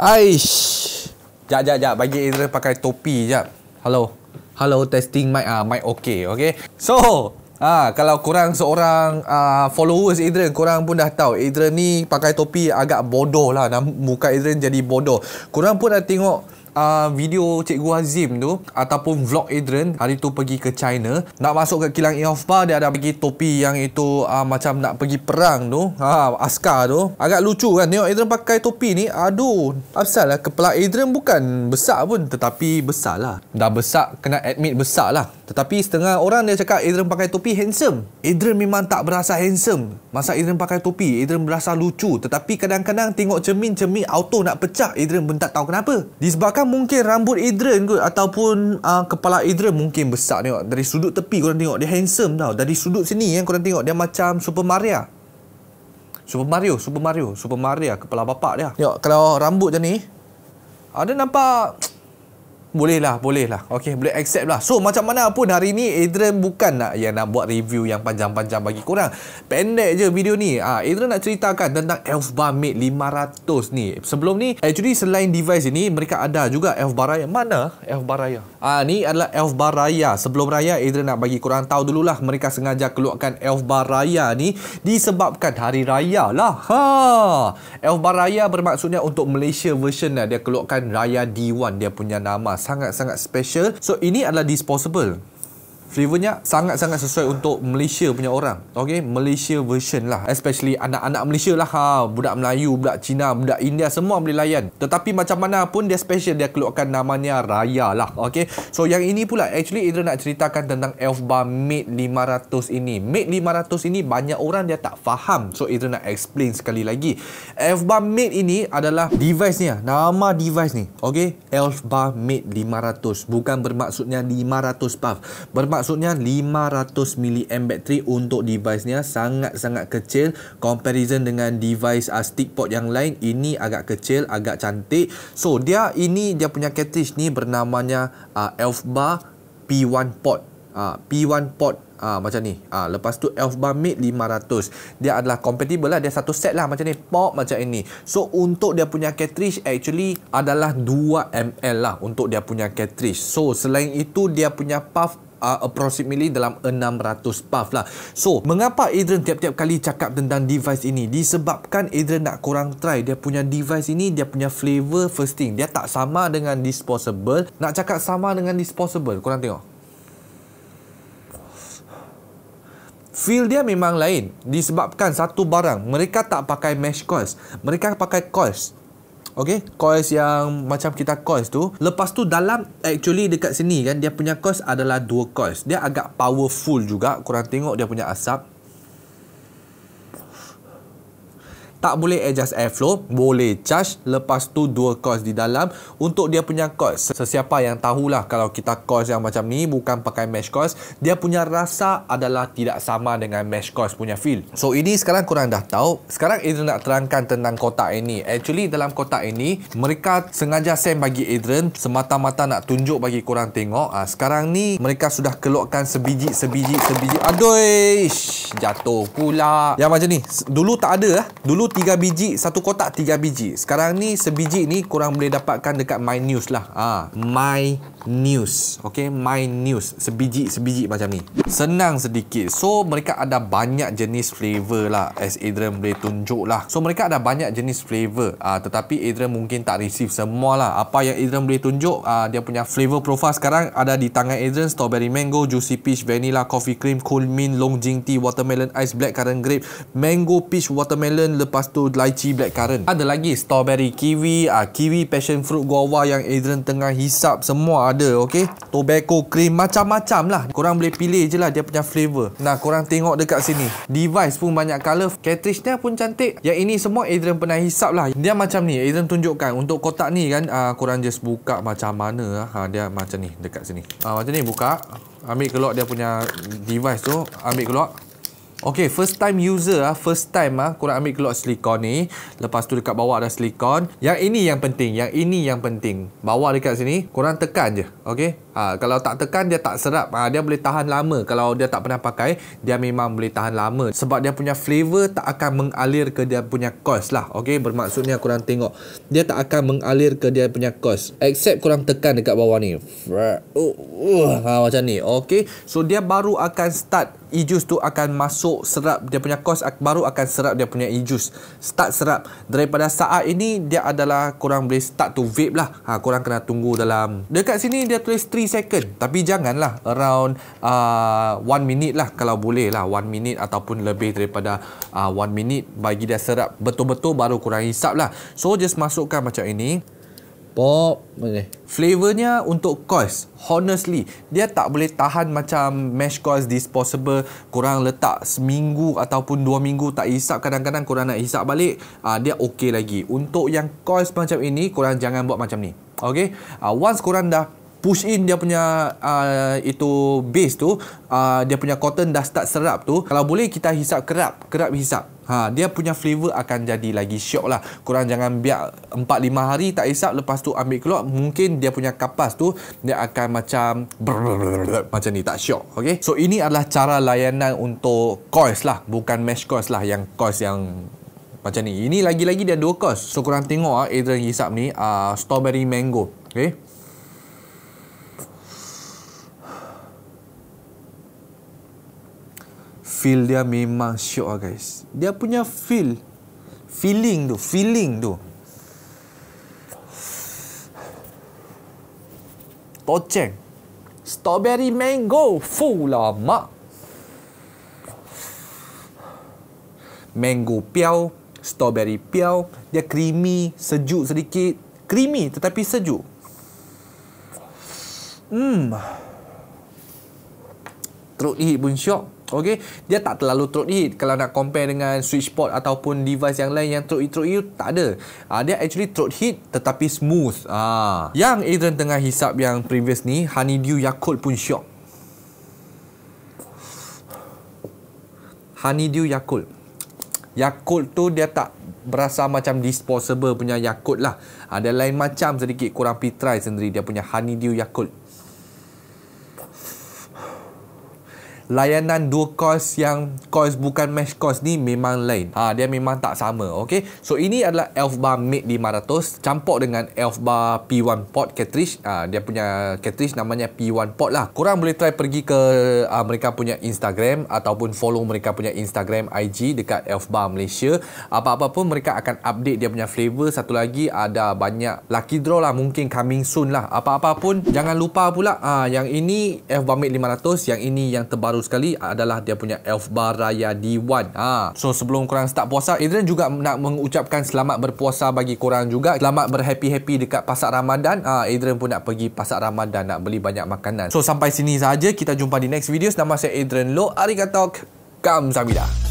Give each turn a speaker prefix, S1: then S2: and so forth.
S1: Aish. Jap, jap, jap. Bagi Adrian pakai topi jap. Hello. Hello, testing mic. Ah, mic okay, okay. So, ah, kalau kurang seorang ah, followers Adrian, korang pun dah tahu Adrian ni pakai topi agak bodoh lah. Muka Adrian jadi bodoh. Korang pun dah tengok uh, video Cikgu Azim tu ataupun vlog Adrian hari tu pergi ke China. Nak masuk ke kilang Eofba dia ada pergi topi yang itu uh, macam nak pergi perang tu. Ha, askar tu. Agak lucu kan tengok Adrian pakai topi ni. Aduh asal lah kepala Adrian bukan besar pun tetapi besar lah. Dah besar kena admit besar lah. Tetapi setengah orang dia cakap Adrian pakai topi handsome. Adrian memang tak berasa handsome. Masa Adrian pakai topi Adrian berasa lucu. Tetapi kadang-kadang tengok cermin-cermin auto nak pecah Adrian pun tak tahu kenapa. Disebabkan mungkin rambut Adrian kot ataupun uh, kepala Adrian mungkin besar tengok. Dari sudut tepi korang tengok dia handsome tau. Dari sudut sini yang korang tengok dia macam Super Mario. Super Mario, Super Mario, Super Mario kepala bapak dia. Tengok kalau rambut macam ni ada nampak boleh lah, boleh lah. Okay, boleh accept lah. So, macam mana pun hari ni Adrian bukan nak yang nak buat review yang panjang-panjang bagi korang. Pendek je video ni. Ah, Adrian nak ceritakan tentang Elfbar Mate 500 ni. Sebelum ni, actually selain device ini, mereka ada juga Elfbar Raya. Mana Elfbar Raya? Ah, ni adalah Elfbar Raya. Sebelum Raya, Adrian nak bagi korang tahu dululah. Mereka sengaja keluarkan Elfbar Raya ni disebabkan Hari Raya lah. Ha. Elfbar Raya bermaksudnya untuk Malaysia version lah. Dia keluarkan Raya D1. Dia punya nama sangat-sangat special. So ini adalah disposable. Flavornya sangat-sangat sesuai untuk Malaysia punya orang. Okay, Malaysia version lah. Especially anak-anak Malaysia lah. Ha. Budak Melayu, budak Cina, budak India semua boleh layan. Tetapi macam mana pun dia special. Dia keluarkan namanya Raya lah. Okay. So yang ini pula actually Idra nak ceritakan tentang Elfbar Mate 500 ini. Mate 500 ini banyak orang dia tak faham. So Idra nak explain sekali lagi. Elfbar Mate ini adalah device ni lah. Nama device ni. Okay. Elfbar Mate 500. Bukan bermaksudnya 500 puff. Bermaksud maksudnya 500 mAh bateri untuk device-nya sangat-sangat kecil comparison dengan device uh, stick port yang lain ini agak kecil agak cantik so dia ini dia punya cartridge ni bernamanya uh, Elfbar P1 port uh, P1 port Ah ha, macam ni. Ah ha, lepas tu Elfbar Mate 500. Dia adalah compatible lah. Dia satu set lah macam ni. Pop macam ini. So untuk dia punya cartridge actually adalah 2 ml lah untuk dia punya cartridge. So selain itu dia puff uh, approximately dalam 600 puff lah. So, mengapa Adrian tiap-tiap kali cakap tentang device ini? Disebabkan Adrian nak korang try dia punya device ini, dia punya flavor first thing. Dia tak sama dengan disposable. Nak cakap sama dengan disposable, korang tengok. Feel dia memang lain disebabkan satu barang mereka tak pakai mesh coils mereka pakai coils Okay, coils yang macam kita coils tu Lepas tu dalam actually dekat sini kan Dia punya coils adalah dua coils Dia agak powerful juga Korang tengok dia punya asap tak boleh adjust airflow boleh charge. Lepas tu dua coils di dalam untuk dia punya coils sesiapa yang tahulah kalau kita coils yang macam ni bukan pakai mesh coils dia punya rasa adalah tidak sama dengan mesh coils punya feel. So ini sekarang korang dah tahu. Sekarang Adrian nak terangkan tentang kotak ini. Actually dalam kotak ini mereka sengaja send bagi Adrian semata-mata nak tunjuk bagi korang tengok. Ha, sekarang ni mereka sudah keluarkan sebiji sebiji sebiji. Aduh jatuh pula. Yang macam ni dulu tak ada lah. Dulu tiga biji satu kotak tiga biji. Sekarang ni sebiji ni kurang boleh dapatkan dekat my news lah. Ah ha, my news okay? My news sebiji sebiji macam ni. Senang sedikit. So mereka ada banyak jenis flavor lah. As Adrian boleh tunjuk lah. So mereka ada banyak jenis flavor. Ah ha, tetapi Adrian mungkin tak receive semua lah. Apa yang Adrian boleh tunjuk? Ah ha, dia punya flavor profile sekarang ada di tangan Adrian. Strawberry mango juicy peach vanilla coffee cream cool mint long jing tea watermelon ice black currant grape mango peach watermelon lepas lepas tu lychee blackcurrant ada lagi strawberry kiwi ah kiwi passion fruit guava yang Adrian tengah hisap semua ada okey? Tobacco cream macam-macam lah. Korang boleh pilih je lah dia punya flavor nah korang tengok dekat sini. Device pun banyak color cartridge nya pun cantik. Yang ini semua Adrian pernah hisap lah. Dia macam ni Adrian tunjukkan untuk kotak ni kan. Ah, korang just buka macam mana ha, dia macam ni dekat sini. Ah, macam ni buka. Ambil keluar dia punya device tu. Ambil keluar Okay, first time user ah, first time ah, korang ambil keluar silikon ni. Lepas tu dekat bawah ada silikon. Yang ini yang penting, yang ini yang penting. Bawah dekat sini, korang tekan je. Okay, ha, kalau tak tekan dia tak serap. Ha, dia boleh tahan lama. Kalau dia tak pernah pakai, dia memang boleh tahan lama. Sebab dia punya flavor tak akan mengalir ke dia punya kos lah. Okay, bermaksudnya korang tengok. Dia tak akan mengalir ke dia punya kos. Except korang tekan dekat bawah ni. Uh, uh, ha, macam ni. Okay, so dia baru akan start e-juice tu akan masuk serap dia punya kos baru akan serap dia punya e-juice. Start serap. Daripada saat ini dia adalah korang boleh start to vape lah. Ha, korang kena tunggu dalam dekat sini dia tulis 3 second. Tapi janganlah around 1 uh, minute lah. Kalau boleh lah 1 minute ataupun lebih daripada 1 uh, minute bagi dia serap betul-betul baru korang hisap lah. So just masukkan macam ini Pop okay. Flavornya untuk coils Honestly Dia tak boleh tahan macam Mesh coils disposable Korang letak seminggu Ataupun dua minggu Tak hisap. Kadang-kadang korang nak hisap balik uh, Dia okey lagi. Untuk yang coils macam ini Korang jangan buat macam ni. Okay? Uh, Once korang dah push in dia punya uh, itu base tu uh, dia punya cotton dah start serap tu kalau boleh kita hisap kerap kerap hisap. Ha dia punya flavor akan jadi lagi syok lah. Korang jangan biar 4 5 hari tak hisap lepas tu ambil keluar mungkin dia punya kapas tu dia akan macam macam ni tak syok okey so ini adalah cara layanan untuk coils lah bukan mesh coils lah yang coils yang macam ni ini lagi-lagi dia dua coils so korang tengok ah Adrian hisap ni uh, strawberry mango okey feel dia memang syok lah guys. Dia punya feel. Feeling tu. Feeling tu. Toceng. Strawberry mango. Full lah mak. Mango piau. Strawberry piau. Dia creamy. Sejuk sedikit. Creamy tetapi sejuk. Hmm. Throat heat pun syok. Okay, dia tak terlalu throat hit kalau nak compare dengan switch port ataupun device yang lain yang throat hit throat hit tak ada. Uh, dia actually throat hit tetapi smooth. Ah, uh. yang Adrian tengah hisap yang previous ni Honeydew Yakult pun syok. Honeydew Yakult. Yakult tu dia tak berasa macam disposable punya Yakult lah. Ada uh, lain macam sedikit kurang pi try sendiri dia punya Honeydew Yakult. Layanan dua course yang course bukan mesh course ni memang lain. Ha, dia memang tak sama. Okay. So, ini adalah Elf Bar Mate 500 campur dengan Elf Bar P1 Port cartridge. Ha, dia punya cartridge namanya P1 Port lah. Korang boleh try pergi ke uh, mereka punya Instagram ataupun follow mereka punya Instagram IG dekat Elf Bar Malaysia. Apa-apa pun mereka akan update dia punya flavor. Satu lagi ada banyak lucky draw lah. Mungkin coming soon lah. Apa-apa pun jangan lupa pula. Ha, yang ini Elf Bar Mate 500. Yang ini yang terbaru baru sekali adalah dia punya Elf Bar Raya D1. Ha. So sebelum korang start puasa, Adrian juga nak mengucapkan selamat berpuasa bagi korang juga. Selamat berhappy-happy dekat pasar Ramadan. Ha. Adrian pun nak pergi pasar Ramadan nak beli banyak makanan. So sampai sini saja kita jumpa di next video. Nama saya Adrian Lo. Arigatok. Kamsahamnida.